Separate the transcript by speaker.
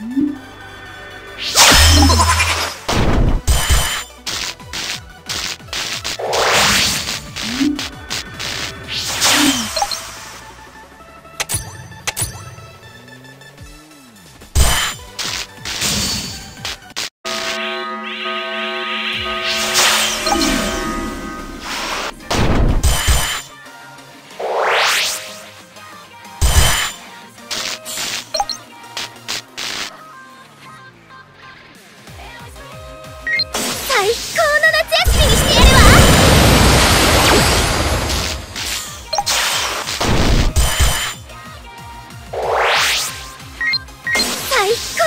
Speaker 1: Mm-hmm. 最高の夏休みにしてやるわ。最高